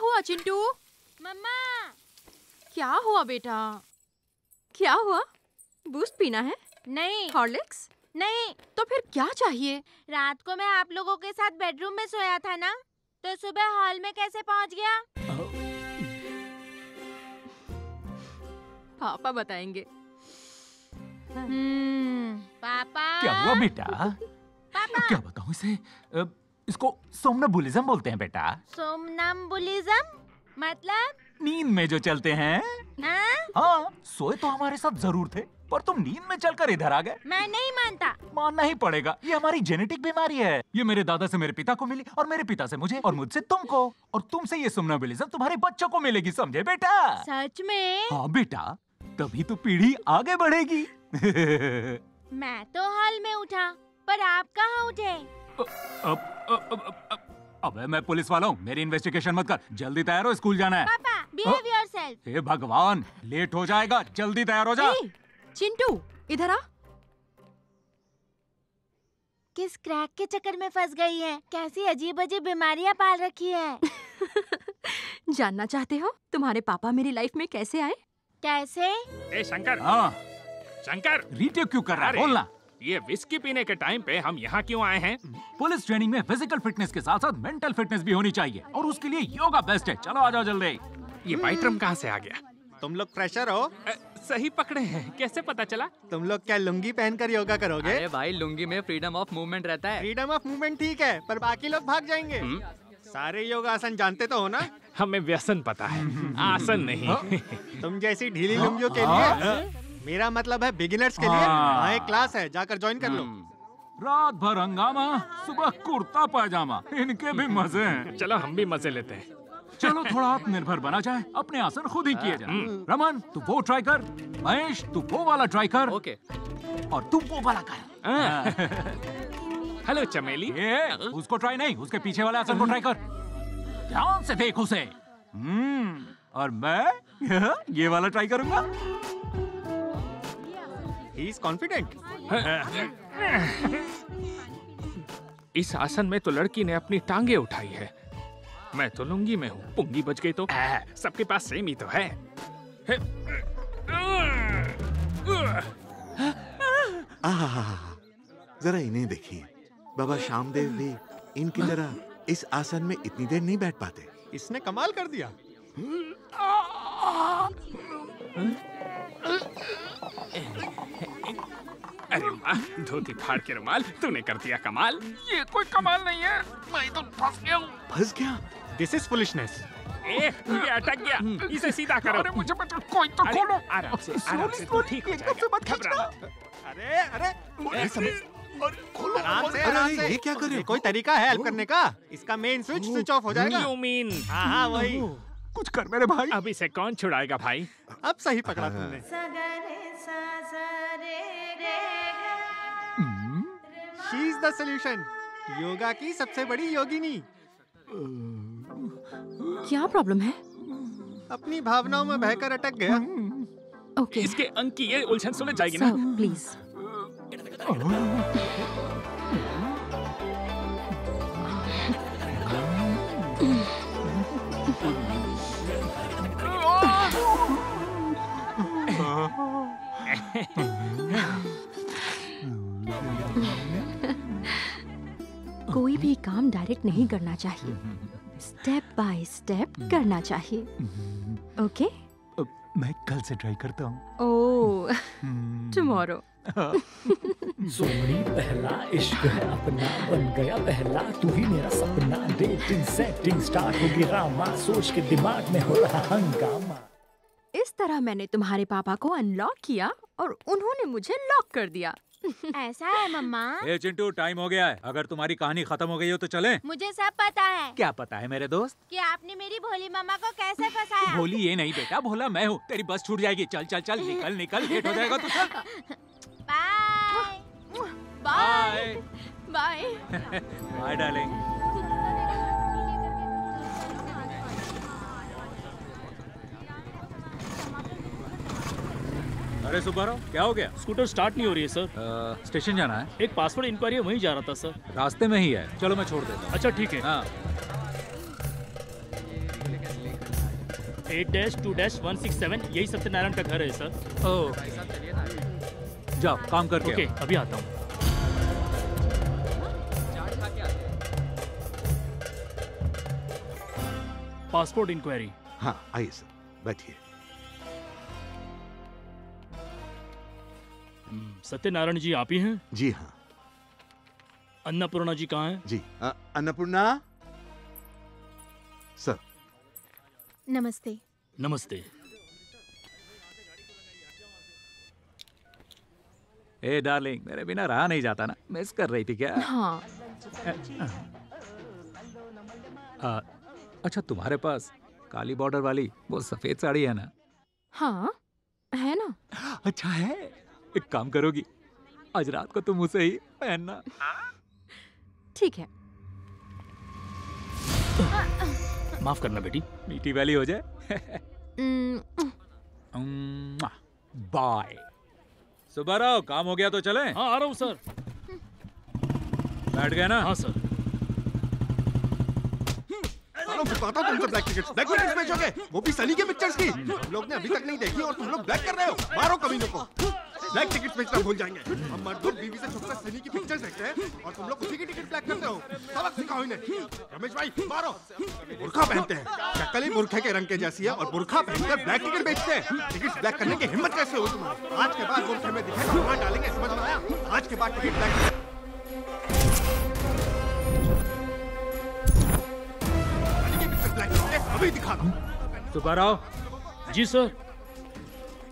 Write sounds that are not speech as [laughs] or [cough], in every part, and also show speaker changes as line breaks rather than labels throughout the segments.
हुआ चिंटू?
मम्मा!
क्या हुआ बेटा? क्या हुआ? बूस्ट पीना है?
नहीं।
हॉर्लिक्स?
नहीं।
तो फिर क्या चाहिए?
रात को मैं आप लोगों के साथ बेडरूम में सोया था ना? तो सुबह हॉल में कैसे पहुँच गया? [laughs]
पापा बताएँगे।
हम्म, पापा।
क्या हुआ बेटा?
पापा।
क्या बताऊँ इसे? अ, इसको सोमनबुलिज्म बोलते हैं बेटा।
सोमनम्बुलिज्म मतलब?
नींद में जो चलते हैं।
हाँ?
हाँ सोए तो हमारे साथ ज़रूर थे पर तुम नींद में चलकर इधर आ गए।
मैं नहीं मानता।
मानना ही पड़ेगा ये हमारी जेनेटिक बीमारी है। ये मेरे दादा से मेरे पिता को मिली और मेरे पिता से मुझे और मुझसे तुमको। और तुमसे ये सोमनबुलिज्म तुम्हारे बच्चों को मिलेगी समझे बेटा?
सच में?
हाँ बेटा तभी तो पीढ़ी आगे बढ़ेगी। [laughs]
मैं तो हाल में उठा पर आप कहाँ उठे?
अब अब अब अब अबे मैं पुलिस वाला हूँ। मेरी इन्वेस्टिगेशन मत कर। जल्दी तैयार हो स्कूल जाना है।
पापा बिहेव योरसेल्फ
हे भगवान लेट हो जाएगा। जल्दी तैयार हो जा।
चिंटू इधर आ।
किस क्रैक के चक्कर में फंस गई है? कैसी अजीब अजीब बीमारियाँ पाल रखी है? [laughs]
जानना चाहते हो? तुम्हारे पापा मेरी लाइफ में कैसे आए?
कैसे?
ए शंकर।
हाँ।
शंकर।
रीटेक क्यों कर रहा है? बोलना।
ये विस्की पीने के टाइम पे हम यहाँ क्यों आए हैं?
पुलिस ट्रेनिंग में फ़िज़िकल फिटनेस के साथ साथ मेंटल फिटनेस भी होनी चाहिए और उसके लिए योगा बेस्ट है। चलो आ जाओ जल्दी।
ये बाइट्रम कहाँ से आ गया?
तुम लोग फ्रेशर हो?
अ, सही पकड़े हैं। कैसे पता चला?
तुम लोग क्या लुंगी पहनकर योगा करोगे?
अरे भाई लुंगी में फ्रीडम ऑफ़ मूवमेंट रहता है।
फ्रीडम ऑफ़ मूवमेंट ठीक है पर बाकी लोग भाग जाएँगे। हुँ? सारे योग आसन जानते तो हो ना?
हमें व्यसन पता है। आसन नहीं।
तुम जैसी ढीली लुंगियों के लिए मेरा मतलब है बिगिनर्स के लिए
हाँ।
एक क्लास है जाकर ज्वाइन कर लो।
रात भर हंगामा सुबह कुर्ता पायजामा इनके भी मज़े हैं।
चलो हम भी मज़े लेते हैं।
चलो थोड़ा आत्मनिर्भर बना जाए अपने आसन खुद ही किए जाए। रमन तू वो ट्राई कर महेश तू वो वाला ट्राई कर
ओके।
और तू वो वाला कर।
हाँ। हेलो चमेली।
ये उसको ट्राई नहीं उसके पीछे वाले आसन को ट्राई कर। ध्यान से देख उसे। हम्म और मैं [laughs] ये वाला ट्राई करूँगा।
ही इज़ कॉन्फिडेंट
इस आसन में तो लड़की ने अपनी टांगे उठाई है। मैं तो लुंगी में हूँ। पुंगी बच गई तो। सबके पास सेम ही तो है।
जरा इन्हें देखिए। बाबा श्यामदेव भी इनकी तरह इस आसन में इतनी देर नहीं बैठ पाते।
इसने कमाल कर दिया।
अरे वाह धोती फाड़ के रुमाल तूने कर दिया कमाल। ये कोई कमाल नहीं है। मैं तो फंस गया हूँ।
फंस गया?
दिस इज़ फुलिशनेस
ए, ये अटक गया। इसे सीधा करो। अरे मुझे बचा कोई तो खोलो। आराम से आराम से तू ठीक हो जाएगा। घबरा मत।
अरे अरे
ए,
आराम से
अरे,
आराम से
ये क्या कर रहे हो?
कोई तरीका है हेल्प करने का? इसका मेन स्विच स्विच ऑफ़ हो जाएगा।
You mean?
हाँ हाँ वही।
कुछ कर मेरे भाई।
अब इसे कौन छुड़ाएगा भाई?
अब सही पकड़ा तुमने। She is the solution yoga की सबसे बड़ी योगिनी।
क्या प्रॉब्लम है?
अपनी भावनाओं में बहकर अटक गया।
ओके
इसके अंक की ये उलझन सुलझ जाएगी ना?
प्लीज़ [laughs] [laughs] कोई भी काम डायरेक्ट नहीं करना चाहिए। स्टेप बाय स्टेप करना चाहिए। ओके
अब मैं कल से ट्राई करता हूँ।
टुमारो [laughs]
सोनी पहला इश्क है अपना बन गया पहला। तू ही मेरा सपना डेटिंग सेटिंग स्टार्ट होगी रामा। सोच के दिमाग में हो रहा हंगामा।
इस तरह मैंने तुम्हारे पापा को अनलॉक किया और उन्होंने मुझे लॉक कर दिया। [laughs]
ऐसा है मम्मा?
ए चिंटू टाइम हो गया है। अगर तुम्हारी कहानी खत्म हो गई हो तो चले।
मुझे सब पता है।
क्या पता है मेरे दोस्त?
कि आपने मेरी भोली मम्मा को कैसे फंसाया?
भोली ये नहीं बेटा भोला मैं हूँ। तेरी बस छूट जाएगी। चल चल चल निकल निकल लेट हो जाएगा तू। चल।
Bye
bye bye
bye darling अरे सुब्बाराव क्या हो गया?
स्कूटर स्टार्ट नहीं हो रही है सर।
स्टेशन जाना है।
एक पासवर्ड इंक्वायरी वहीं जा रहा था सर।
रास्ते में ही है। चलो मैं छोड़ देता हूँ।
अच्छा ठीक है।
हाँ।
Eight dash two dash one six seven यही सत्यनारायण का घर है सर।
ओके जाओ काम करके
ओके। अभी आता हूँ। पासपोर्ट इंक्वायरी
हाँ आइए सर। बैठिए।
सत्यनारायण जी आप ही हैं?
जी हाँ।
अन्नपूर्णा जी कहाँ हैं?
जी अन्नपूर्णा? सर।
नमस्ते।
नमस्ते।
ए डार्लिंग मेरे बिना रहा नहीं जाता ना। मिस कर रही थी क्या?
हाँ।
आ, अच्छा तुम्हारे पास काली बॉर्डर वाली वो सफ़ेद साड़ी है ना?
हाँ है ना।
अच्छा है? एक काम करोगी। आज रात को तुम उसे ही पहनना।
ठीक है।
माफ़ करना बेटी।
मीठी वाली हो जाए। बाय। सुबह राव काम हो गया तो चले।
हाँ आ रहा हूँ सर।
बैठ गए ना?
हाँ सर।
बताता हूँ तुमसे ब्लैक टिकट्स ब्लैक टिकट्स बेचोगे? वो भी सनी के पिक्चर्स की। हम लोग ने अभी तक नहीं देखी और तुम लोग ब्लैक कर रहे हो। मारो कमीनों को। ब्लैक टिकट्स बेचना भूल जाएँगे। हम मर्द और बीवी से छुपकर सनी की पिक्चर्स देखते हैं और तुम लोग उसी की टिकट ब्लैक करते हो। सबक सिखाओ इन्हें। रमेश भाई, मारो। बुरखा पहनते हैं। शक्ल ही बुरखे के रंग के जैसी है और बुरखा पहनकर ब्लैक टिकट बेचते हैं। टिकट ब्लैक करने की हिम्मत कैसे हो तुम्हारी आज के बाद बुरखे में दिखेगा भगवान डालेंगे, समझ में आया? आज के बाद टिकट ब्लैक अभी दिखा दो।
राव
जी सर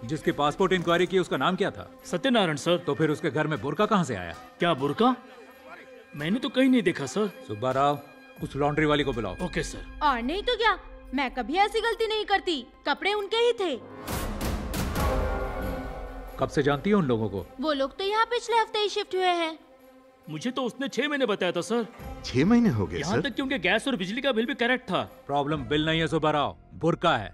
जिसकी पासपोर्ट इंक्वायरी की उसका नाम क्या था?
सत्यनारायण सर।
तो फिर उसके घर में बुरका कहाँ से आया?
क्या बुरका? मैंने तो कहीं नहीं देखा सर।
सुब्बा राव उस लॉन्ड्री वाली को बुलाओ।
Okay sir.
और नहीं तो क्या? मैं कभी ऐसी गलती नहीं करती। कपड़े उनके ही थे।
कब से जानती है उन लोगों को?
वो लोग तो यहाँ पिछले हफ़्ते ही शिफ्ट हुए हैं।
मुझे तो उसने छह महीने बताया था सर।
छह महीने हो गए
यहाँ तक कि उनके गैस और बिजली का बिल भी करेक्ट था।
प्रॉब्लम बिल नहीं है सुब्बा राव बुरका है।